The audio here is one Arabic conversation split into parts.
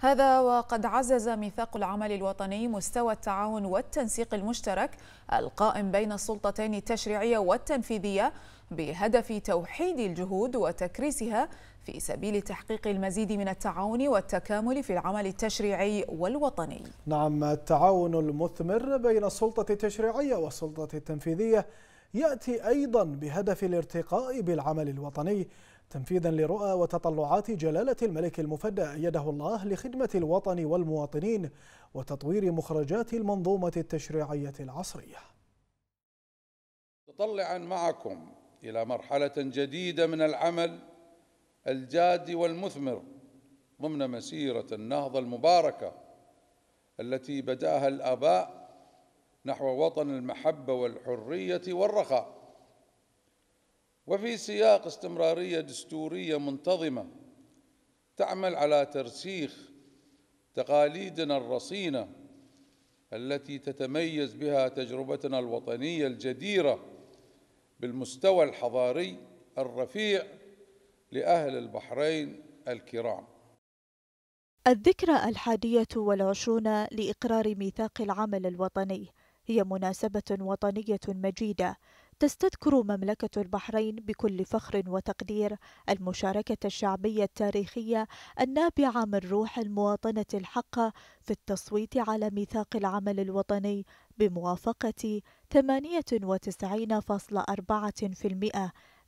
هذا وقد عزز ميثاق العمل الوطني مستوى التعاون والتنسيق المشترك القائم بين السلطتين التشريعية والتنفيذية بهدف توحيد الجهود وتكريسها في سبيل تحقيق المزيد من التعاون والتكامل في العمل التشريعي والوطني. نعم التعاون المثمر بين السلطة التشريعية والسلطة التنفيذية يأتي أيضا بهدف الارتقاء بالعمل الوطني تنفيذا لرؤى وتطلعات جلالة الملك المفدى أيده الله لخدمة الوطن والمواطنين وتطوير مخرجات المنظومة التشريعية العصرية. متطلعا معكم إلى مرحلة جديدة من العمل الجاد والمثمر ضمن مسيرة النهضة المباركة التي بدأها الآباء نحو وطن المحبة والحرية والرخاء. وفي سياق استمرارية دستورية منتظمة تعمل على ترسيخ تقاليدنا الرصينة التي تتميز بها تجربتنا الوطنية الجديرة بالمستوى الحضاري الرفيع لأهل البحرين الكرام. الذكرى الحادية والعشرون لإقرار ميثاق العمل الوطني هي مناسبة وطنية مجيدة تستذكر مملكة البحرين بكل فخر وتقدير المشاركة الشعبية التاريخية النابعة من روح المواطنة الحقة في التصويت على ميثاق العمل الوطني بموافقة 98.4%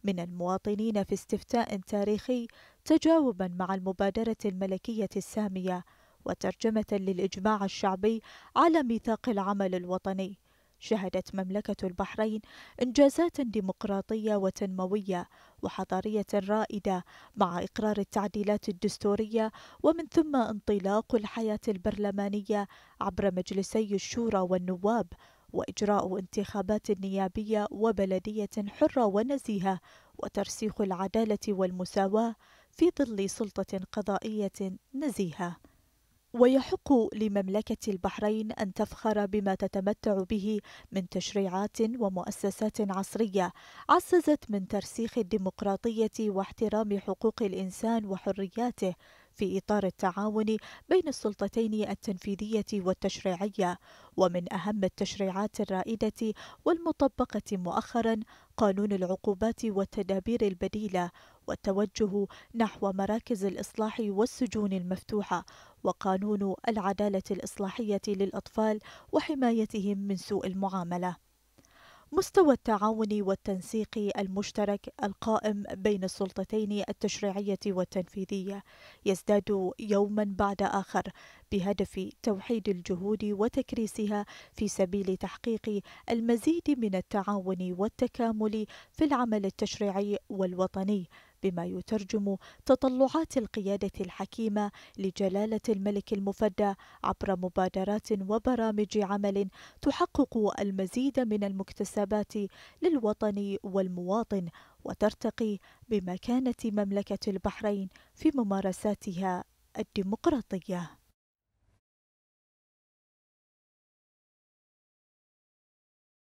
من المواطنين في استفتاء تاريخي تجاوبا مع المبادرة الملكية السامية وترجمة للإجماع الشعبي على ميثاق العمل الوطني. شهدت مملكة البحرين إنجازات ديمقراطية وتنموية وحضارية رائدة مع إقرار التعديلات الدستورية ومن ثم انطلاق الحياة البرلمانية عبر مجلسي الشورى والنواب وإجراء انتخابات نيابية وبلدية حرة ونزيهة وترسيخ العدالة والمساواة في ظل سلطة قضائية نزيهة. ويحق لمملكة البحرين أن تفخر بما تتمتع به من تشريعات ومؤسسات عصرية عززت من ترسيخ الديمقراطية واحترام حقوق الإنسان وحرياته. في إطار التعاون بين السلطتين التنفيذية والتشريعية ومن أهم التشريعات الرائدة والمطبقة مؤخرا قانون العقوبات والتدابير البديلة والتوجه نحو مراكز الإصلاح والسجون المفتوحة وقانون العدالة الإصلاحية للأطفال وحمايتهم من سوء المعاملة. مستوى التعاون والتنسيق المشترك القائم بين السلطتين التشريعية والتنفيذية يزداد يوما بعد آخر بهدف توحيد الجهود وتكريسها في سبيل تحقيق المزيد من التعاون والتكامل في العمل التشريعي والوطني. بما يترجم تطلعات القيادة الحكيمة لجلالة الملك المفدى عبر مبادرات وبرامج عمل تحقق المزيد من المكتسبات للوطن والمواطن وترتقي بمكانة مملكة البحرين في ممارساتها الديمقراطية.